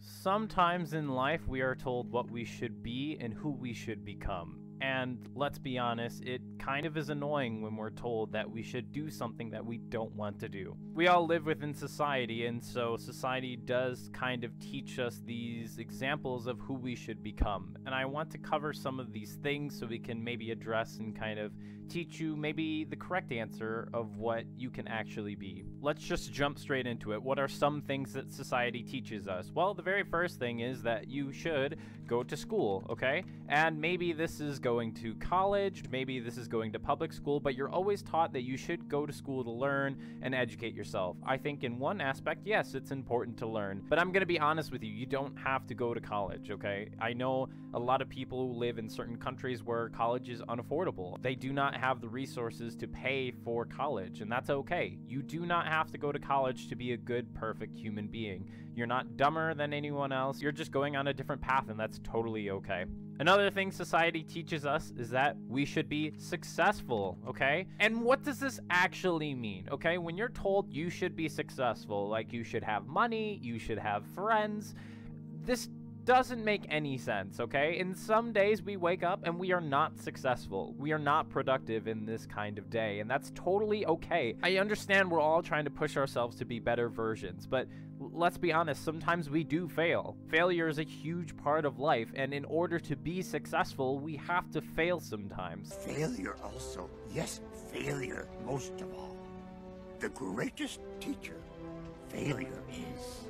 Sometimes in life, we are told what we should be and who we should become. And let's be honest, it kind of is annoying when we're told that we should do something that we don't want to do. We all live within society, and so society does kind of teach us these examples of who we should become. And I want to cover some of these things so we can maybe address and kind of teach you maybe the correct answer of what you can actually be. Let's just jump straight into it. What are some things that society teaches us? Well, the very first thing is that you should go to school, okay? And maybe this is going to college, maybe this is going to public school, but you're always taught that you should go to school to learn and educate yourself. I think in one aspect, yes, it's important to learn, but I'm going to be honest with you, you don't have to go to college, okay? I know a lot of people who live in certain countries where college is unaffordable. They do not have the resources to pay for college, and that's okay. You do not have to go to college to be a good, perfect human being. You're not dumber than anyone else. You're just going on a different path, and that's totally okay. Another thing society teaches us is that we should be successful, okay? And what does this actually mean, okay? When you're told you should be successful, like you should have money, you should have friends, this doesn't make any sense, okay? In some days we wake up and we are not successful. We are not productive in this kind of day, and that's totally okay. I understand we're all trying to push ourselves to be better versions, but let's be honest, sometimes we do fail. Failure is a huge part of life, and in order to be successful, we have to fail sometimes. Failure also. Yes, failure most of all. The greatest teacher failure is.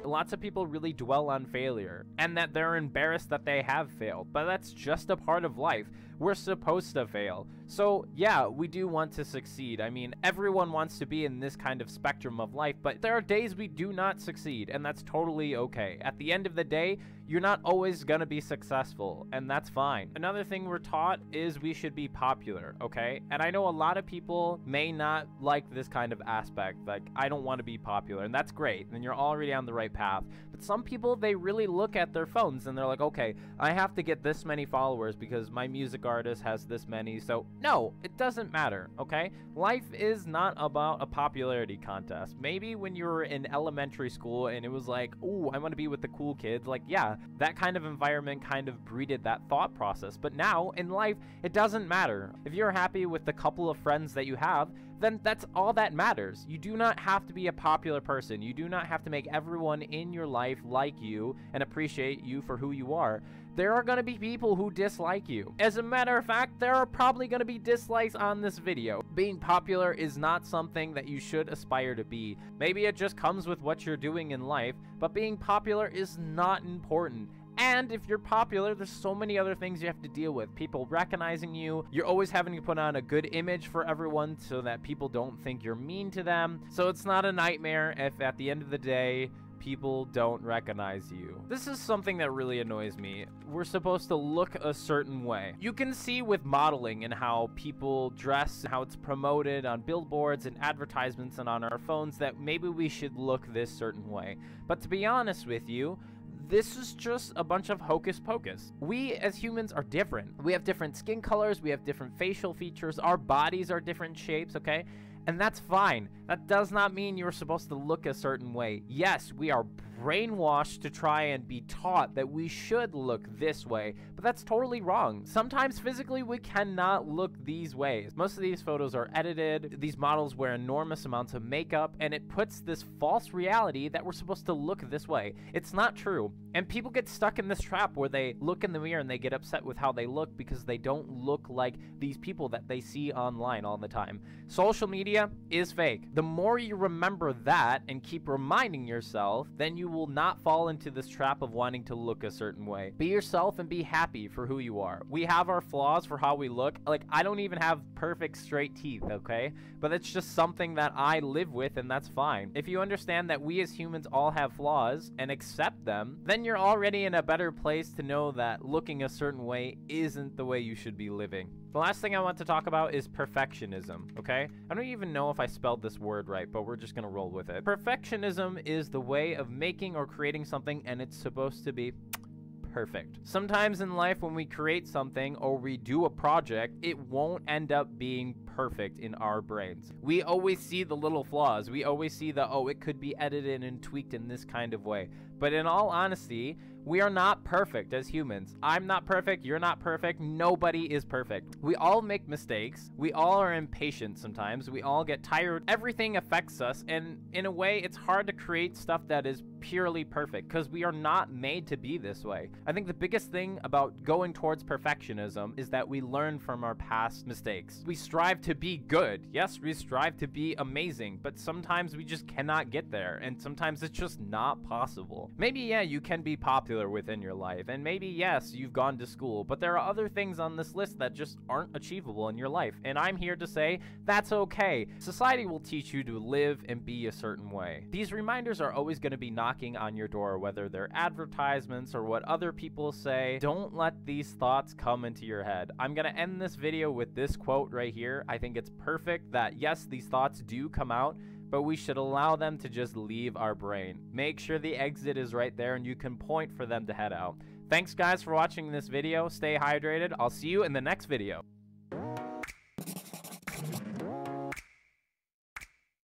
Lots of people really dwell on failure and that they're embarrassed that they have failed, but that's just a part of life. We're supposed to fail. So, yeah, we do want to succeed. I mean, everyone wants to be in this kind of spectrum of life, but there are days we do not succeed, and that's totally okay. At the end of the day, you're not always gonna be successful, and that's fine. Another thing we're taught is we should be popular, okay? And I know a lot of people may not like this kind of aspect, like, I don't want to be popular, and that's great, and you're already on the right path. Some people, they really look at their phones and they're like, okay, I have to get this many followers because my music artist has this many, so no, it doesn't matter, okay? Life is not about a popularity contest. Maybe when you were in elementary school and it was like, ooh, I want to be with the cool kids, like, yeah, that kind of environment kind of breeded that thought process. But now, in life, it doesn't matter. If you're happy with the couple of friends that you have, then that's all that matters. You do not have to be a popular person. You do not have to make everyone in your life like you and appreciate you for who you are. There are going to be people who dislike you. As a matter of fact, there are probably going to be dislikes on this video. Being popular is not something that you should aspire to be. Maybe it just comes with what you're doing in life, but being popular is not important. And if you're popular, there's so many other things you have to deal with. People recognizing you. You're always having to put on a good image for everyone so that people don't think you're mean to them. So it's not a nightmare if at the end of the day, people don't recognize you. This is something that really annoys me. We're supposed to look a certain way. You can see with modeling and how people dress, how it's promoted on billboards and advertisements and on our phones that maybe we should look this certain way. But to be honest with you, this is just a bunch of hocus pocus. We as humans are different. We have different skin colors, we have different facial features, our bodies are different shapes, okay? And that's fine. That does not mean you're supposed to look a certain way. Yes, we are brainwashed to try and be taught that we should look this way, but that's totally wrong. Sometimes physically we cannot look these ways. Most of these photos are edited, these models wear enormous amounts of makeup, and it puts this false reality that we're supposed to look this way. It's not true. And people get stuck in this trap where they look in the mirror and they get upset with how they look because they don't look like these people that they see online all the time. Social media is fake. The more you remember that and keep reminding yourself, then you will not fall into this trap of wanting to look a certain way. Be yourself and be happy for who you are. We have our flaws for how we look. Like, I don't even have perfect straight teeth, okay? But it's just something that I live with, and that's fine. If you understand that we as humans all have flaws and accept them, then you're already in a better place to know that looking a certain way isn't the way you should be living. The last thing I want to talk about is perfectionism, okay? I don't even know if I spelled this word right, but we're just gonna roll with it. Perfectionism is the way of making or creating something and it's supposed to be perfect. Sometimes in life when we create something or we do a project, it won't end up being perfect in our brains. We always see the little flaws. We always see the, oh, it could be edited and tweaked in this kind of way. But in all honesty, we are not perfect as humans. I'm not perfect. You're not perfect. Nobody is perfect. We all make mistakes. We all are impatient sometimes. We all get tired. Everything affects us. And in a way, it's hard to create stuff that is purely perfect because we are not made to be this way. I think the biggest thing about going towards perfectionism is that we learn from our past mistakes. We strive to be good. Yes, we strive to be amazing, but sometimes we just cannot get there. And sometimes it's just not possible. Maybe, yeah, you can be popular within your life. And maybe, yes, you've gone to school, but there are other things on this list that just aren't achievable in your life. And I'm here to say that's okay. Society will teach you to live and be a certain way. These reminders are always going to be knocking on your door, whether they're advertisements or what other people say. Don't let these thoughts come into your head. I'm going to end this video with this quote right here. I think it's perfect that, yes, these thoughts do come out, but we should allow them to just leave our brain. Make sure the exit is right there and you can point for them to head out. Thanks guys for watching this video. Stay hydrated. I'll see you in the next video.